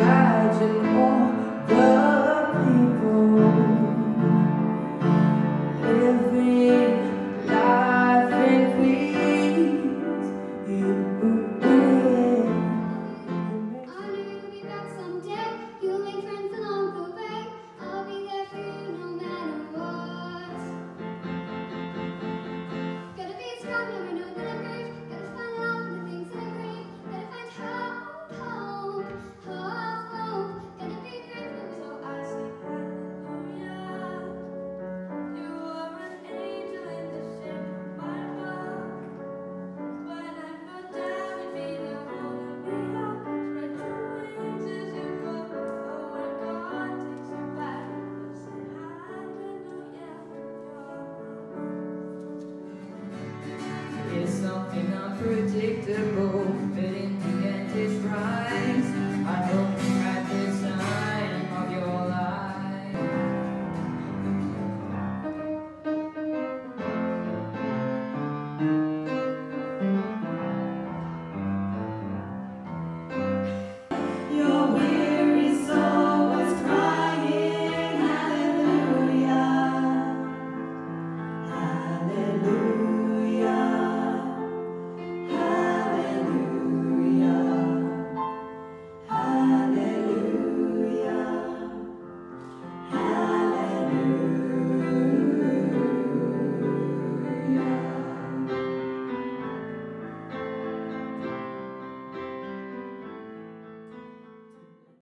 imagine. unpredictable,